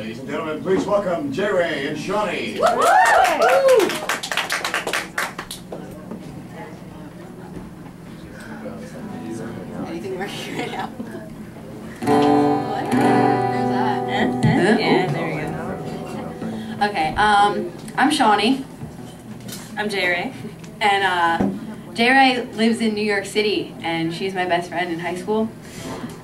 Ladies and gentlemen, please welcome J. Ray and Shawnee. Woo! We go. Okay, um, I'm Shawnee, I'm J Ray. and uh, J. Ray lives in New York City, and she's my best friend in high school.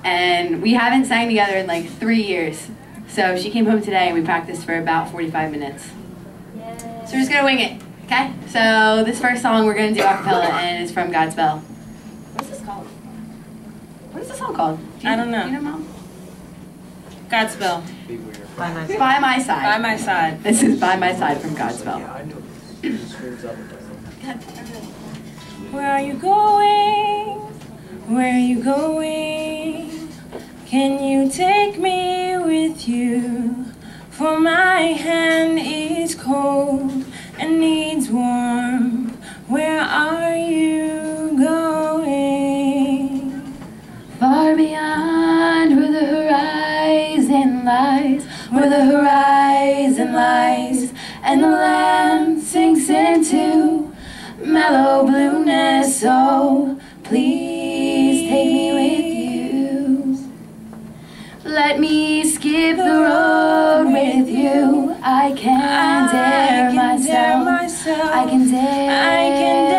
And we haven't sang together in like three years. So she came home today, and we practiced for about 45 minutes. So we're just gonna wing it, okay? So this first song we're gonna do a cappella, and it's from Godspell. What's this called? What is this song called? Do I don't know. Do you know, Mom? Godspell. By my side. By my side. This is By My Side from Godspell. Where are you going? Where are you going? Can you take me with you? For my hand is cold and needs warm. Where are you going? Far beyond where the horizon lies, where the horizon lies, and the land sinks into Let me skip the road with you. I can dare myself. dare myself. I can dare. I can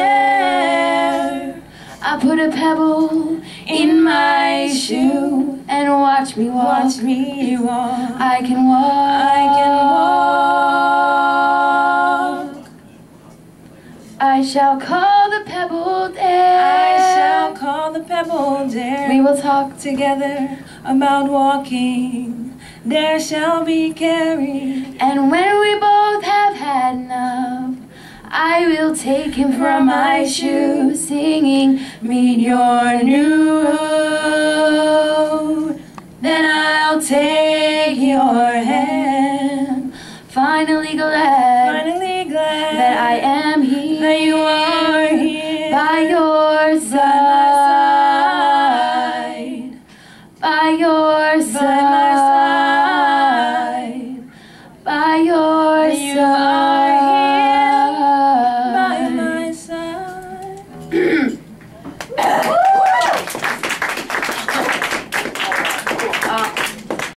dare. I put a pebble in my shoe and watch me walk. Watch me walk. I can walk. I can walk. I shall call the pebble there. I shall call the pebble dare. We will talk. together about walking. There shall be carried And when we both have had enough, I will take him from my shoe, singing, Meet your new road. Then I'll take your hand, finally glad